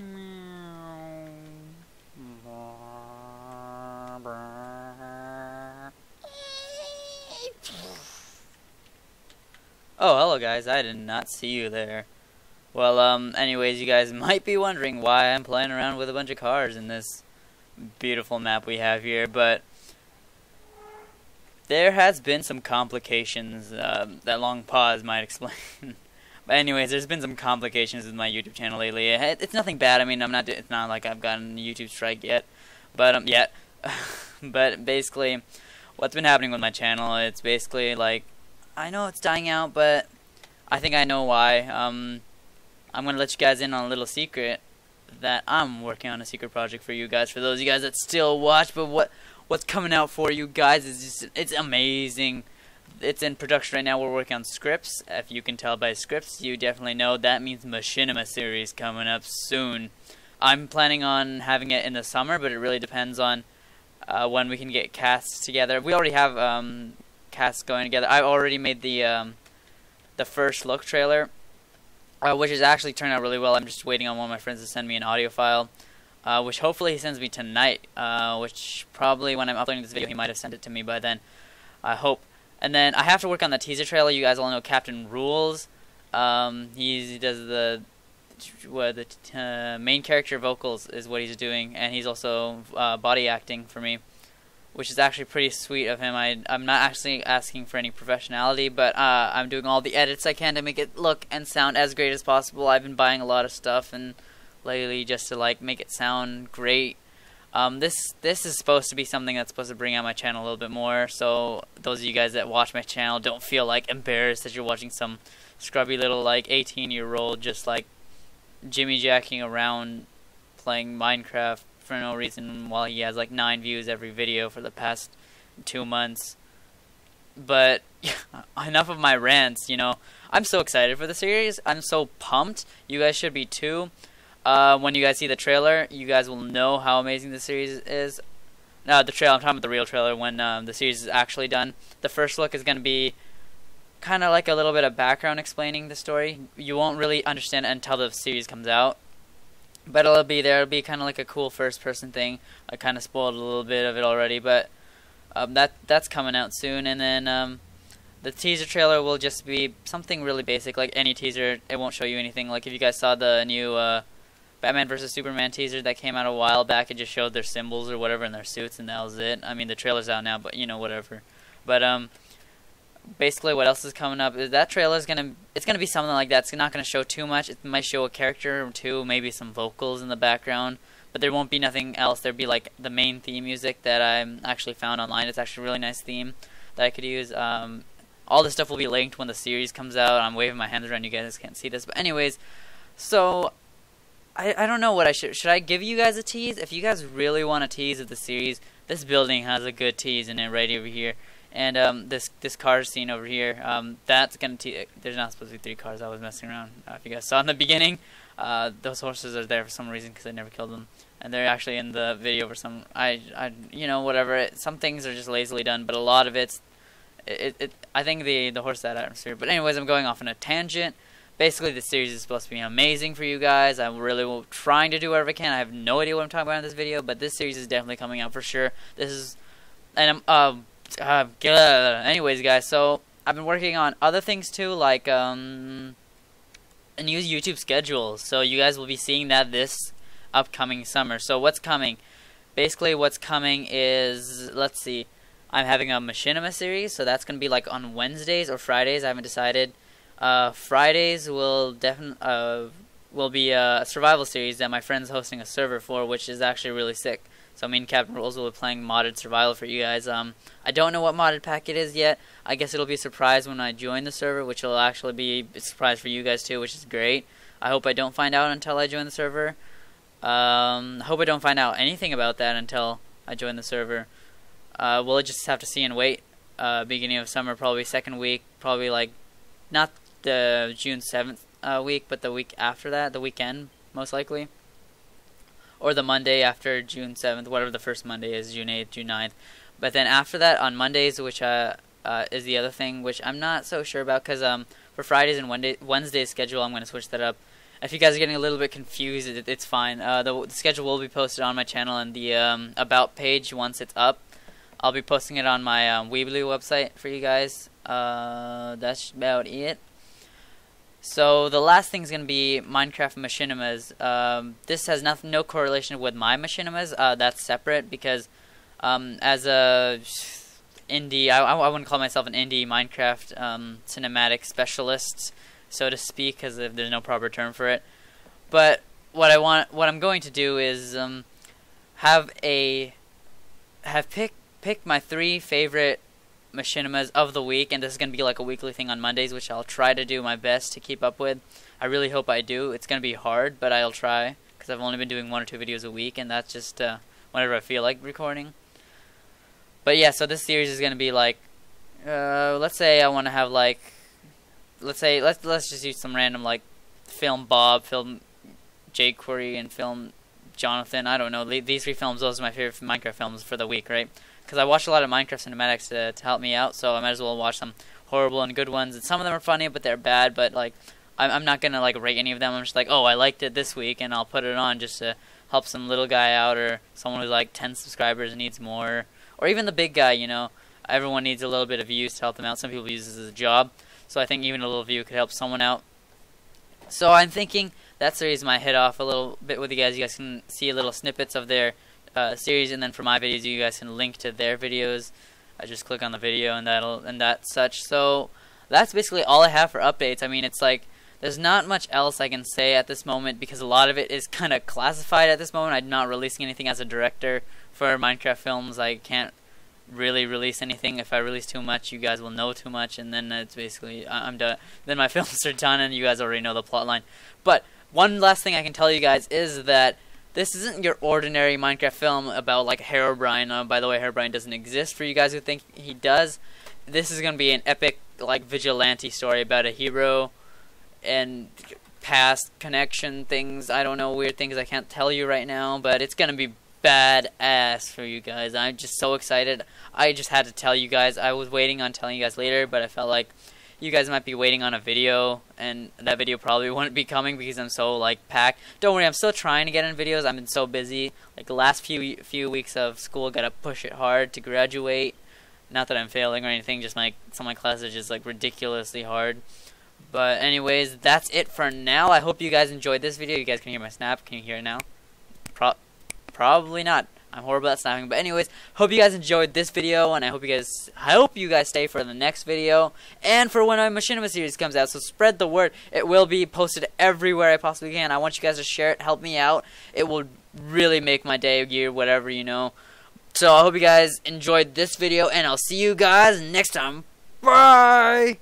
Oh, hello guys, I did not see you there. Well, um, anyways, you guys might be wondering why I'm playing around with a bunch of cars in this beautiful map we have here, but there has been some complications, uh, that long pause might explain. But anyways, there's been some complications with my YouTube channel lately. It's nothing bad, I mean, I'm not, it's not like I've gotten a YouTube strike yet, but, um, yet. but basically, what's been happening with my channel, it's basically like, I know it's dying out, but I think I know why. Um, I'm gonna let you guys in on a little secret that I'm working on a secret project for you guys. For those of you guys that still watch, but what what's coming out for you guys is just it's amazing. It's in production right now. We're working on scripts. If you can tell by scripts, you definitely know that means Machinima series coming up soon. I'm planning on having it in the summer, but it really depends on uh, when we can get casts together. We already have um, casts going together. I already made the um, the first look trailer, uh, which has actually turned out really well. I'm just waiting on one of my friends to send me an audio file, uh, which hopefully he sends me tonight. Uh, which probably when I'm uploading this video, he might have sent it to me by then. I hope. And then I have to work on the teaser trailer. You guys all know Captain Rules. Um, he does the what the uh, main character vocals is what he's doing, and he's also uh, body acting for me which is actually pretty sweet of him. I, I'm not actually asking for any professionality, but uh, I'm doing all the edits I can to make it look and sound as great as possible. I've been buying a lot of stuff and lately just to like make it sound great. Um, this this is supposed to be something that's supposed to bring out my channel a little bit more. So those of you guys that watch my channel don't feel like embarrassed that you're watching some scrubby little like 18 year old just like Jimmy jacking around playing Minecraft for no reason while he has like nine views every video for the past two months. But enough of my rants, you know. I'm so excited for the series. I'm so pumped. You guys should be too. Uh, when you guys see the trailer, you guys will know how amazing the series is. No, the trailer. I'm talking about the real trailer when um, the series is actually done. The first look is going to be kind of like a little bit of background explaining the story. You won't really understand it until the series comes out but it'll be there. It'll be kind of like a cool first-person thing. I kind of spoiled a little bit of it already, but um, that that's coming out soon. And then um, the teaser trailer will just be something really basic, like any teaser. It won't show you anything. Like if you guys saw the new uh, Batman vs Superman teaser that came out a while back, it just showed their symbols or whatever in their suits, and that was it. I mean, the trailer's out now, but you know, whatever. But um, basically what else is coming up is that trailer is gonna it's gonna be something like that. It's not gonna show too much. It might show a character or two, maybe some vocals in the background, but there won't be nothing else. There'll be like the main theme music that I actually found online. It's actually a really nice theme that I could use. Um, all this stuff will be linked when the series comes out. I'm waving my hands around. You guys can't see this, but anyways, so I I don't know what I should should I give you guys a tease? If you guys really want a tease of the series, this building has a good tease in it right over here. And um, this this car scene over here, um, that's gonna. T- there's not supposed to be three cars. I was messing around. Uh, if you guys saw in the beginning, uh, those horses are there for some reason because I never killed them, and they're actually in the video for some. I, I you know whatever. It, some things are just lazily done, but a lot of it's. It, it, I think the the horse that atmosphere. But anyways, I'm going off on a tangent. Basically, the series is supposed to be amazing for you guys. I'm really trying to do whatever I can. I have no idea what I'm talking about in this video, but this series is definitely coming out for sure. This is, and I'm um uh, anyways, guys, so I've been working on other things too, like um, a new YouTube schedule. So you guys will be seeing that this upcoming summer. So what's coming? Basically, what's coming is let's see. I'm having a Machinima series, so that's gonna be like on Wednesdays or Fridays. I haven't decided. Uh, Fridays will definitely uh, will be a survival series that my friend's hosting a server for, which is actually really sick. So me and Captain Rules will be playing modded survival for you guys. Um, I don't know what modded pack it is yet. I guess it'll be a surprise when I join the server, which will actually be a surprise for you guys too, which is great. I hope I don't find out until I join the server. Um, I hope I don't find out anything about that until I join the server. Uh, we'll just have to see and wait. Uh, beginning of summer, probably second week, probably like not the June 7th uh, week, but the week after that, the weekend, most likely or the Monday after June 7th, whatever the first Monday is, June 8th, June 9th. But then after that, on Mondays, which uh, uh, is the other thing, which I'm not so sure about, because um, for Fridays and Wednesday, Wednesday's schedule, I'm going to switch that up. if you guys are getting a little bit confused, it, it's fine. Uh, the, the, schedule will be posted on my channel and the um, about page once it's up. I'll be posting it on my um, Weebly website for you guys. Uh, that's about it. So the last thing is going to be Minecraft machinimas. Um, this has no correlation with my machinimas. Uh, that's separate because um, as a indie, I, I wouldn't call myself an indie Minecraft um, cinematic specialist, so to speak, because there's no proper term for it. But what I want, what I'm going to do is um, have a have pick pick my three favorite machinimas of the week, and this is going to be like a weekly thing on Mondays, which I'll try to do my best to keep up with. I really hope I do. It's going to be hard, but I'll try because I've only been doing one or two videos a week, and that's just uh, whenever I feel like recording. But yeah, so this series is going to be like, uh, let's say I want to have like, let's say let's let's just use some random like, film Bob, film jQuery, and film Jonathan. I don't know. These three films, those are my favorite Minecraft films for the week, right? Because I watch a lot of Minecraft cinematics to, to help me out, so I might as well watch some horrible and good ones. And some of them are funny, but they're bad. But like, I'm, I'm not gonna like rate any of them. I'm just like, oh, I liked it this week, and I'll put it on just to help some little guy out, or someone who's like 10 subscribers needs more, or even the big guy. You know, everyone needs a little bit of views to help them out. Some people use this as a job, so I think even a little view could help someone out. So I'm thinking that's the reason I hit off a little bit with you guys. You guys can see little snippets of their uh, series, and then for my videos, you guys can link to their videos. I just click on the video, and that'll and that such. So that's basically all I have for updates. I mean, it's like there's not much else I can say at this moment because a lot of it is kind of classified at this moment. I'm not releasing anything as a director for Minecraft films. I can't really release anything. If I release too much, you guys will know too much, and then it's basically I'm done. Then my films are done, and you guys already know the plot line. But one last thing I can tell you guys is that this isn't your ordinary Minecraft film about like Herobrine. Uh, by the way, Herobrine doesn't exist for you guys who think he does. This is gonna be an epic like vigilante story about a hero and past connection things. I don't know weird things I can't tell you right now, but it's gonna be badass for you guys. I'm just so excited. I just had to tell you guys. I was waiting on telling you guys later, but I felt like you guys might be waiting on a video, and that video probably wouldn't be coming because I'm so like packed. Don't worry, I'm still trying to get in videos. I've been so busy. Like the last few few weeks of school, gotta push it hard to graduate. Not that I'm failing or anything, just my some of my classes just like ridiculously hard. But anyways, that's it for now. I hope you guys enjoyed this video. You guys can hear my snap. Can you hear it now? Pro probably not. I'm horrible at snapping. But anyways, hope you guys enjoyed this video, and I hope you guys I hope you guys stay for the next video and for when my Machinima series comes out. So spread the word. It will be posted everywhere I possibly can. I want you guys to share it. Help me out. It will really make my day, year, whatever you know. So I hope you guys enjoyed this video, and I'll see you guys next time. Bye.